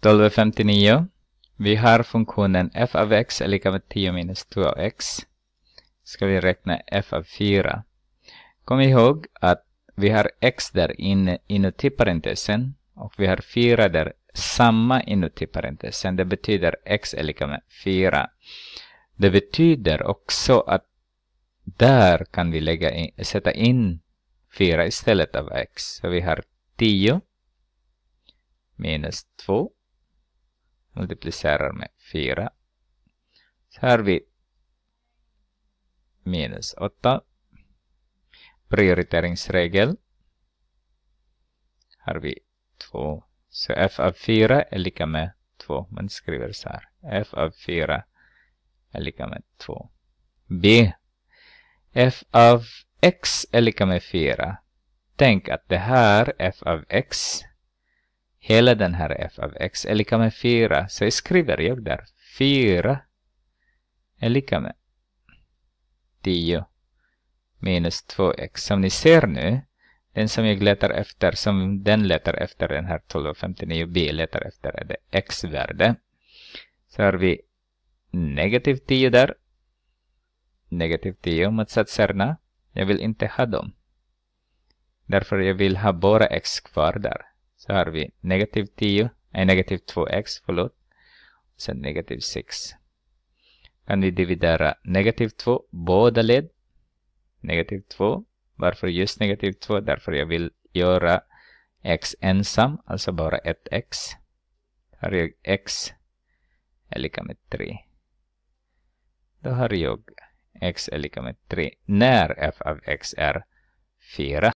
1259. Vi har funktionen f av x är lika med 10 minus 2 av x. Ska vi räkna f av 4. Kom ihåg att vi har x där inne inuti parentesen och vi har 4 där samma inuti parentesen. Det betyder x är lika med 4. Det betyder också att där kan vi lägga in, sätta in 4 istället av x. Så vi har 10 minus 2 multiplicerar med 4. Så här har vi minus 8. Prioriteringsregel Här har vi 2. Så f av 4 är lika med 2. Man skriver så här. f av 4 är lika med 2. B. f av x är lika med 4. Tänk att det här f av x, hela den här f av x är lika med 4. Så jag skriver jag där 4 är lika med 10 minus 2x. Som ni ser nu, den som jag letar efter, som den letar efter den här 1259b letar efter är det x-värde. Så har vi negativ 10 där. Negativ 10 motsatserna. Jag vill inte ha dem. Därför jag vill ha bara x kvar där. Så har vi negativ 10, nej negativ 2x, förlåt. Sen negativ 6. Kan vi dividera negativ 2, båda led. Negativ 2. Varför just negativ 2? Därför jag vill göra x ensam, alltså bara ett x. Har jag x är lika med 3. Då har jag x är lika med 3 när f av x är 4.